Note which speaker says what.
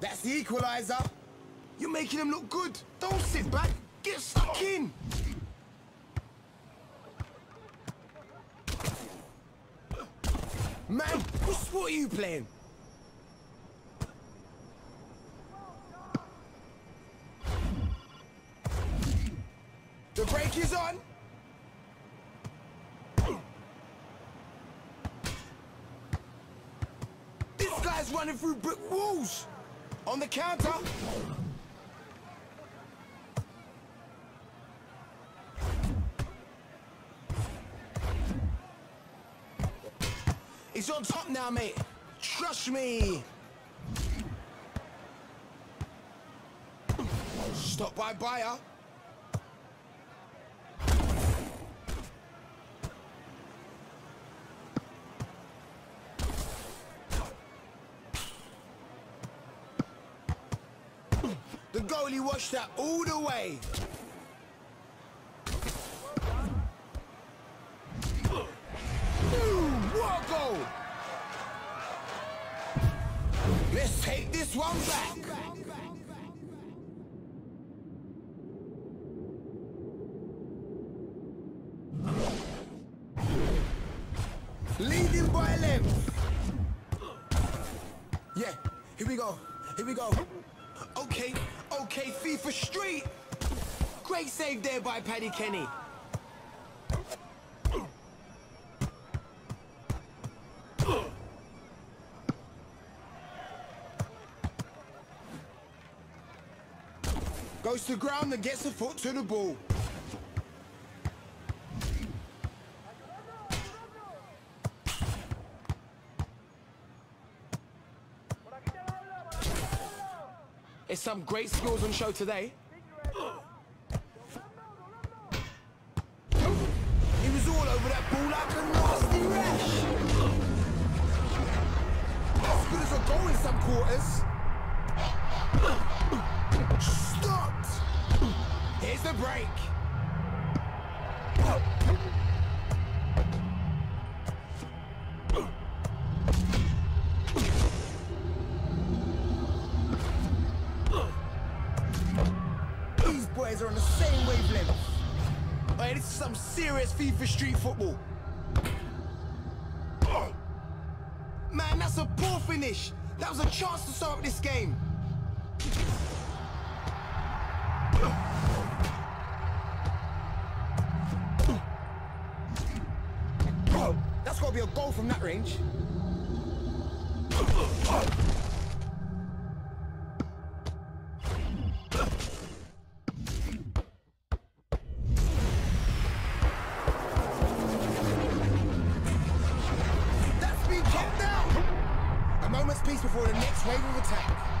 Speaker 1: That's the equalizer. You're making them look good. Don't sit back. Get stuck in. Man, what sport are you playing? The break is on. This guy's running through brick walls. On the counter. He's on top now, mate. Trust me. Stop by buyer. Goalie watched that all the way. Boom! What goal! Let's take this one back. Leading by a length. Yeah, here we go. Here we go. Okay, okay, FIFA Street. Great save there by Paddy Kenny. Goes to ground and gets a foot to the ball. It's some great skills on show today. He was all over that ball like a nasty rash. As good as a goal in some quarters. Stopped. Here's the break. Boys are on the same wavelength. Hey, this is some serious FIFA street football. Man, that's a poor finish. That was a chance to start this game. That's got to be a goal from that range. Down. A moment's peace before the next wave of attack.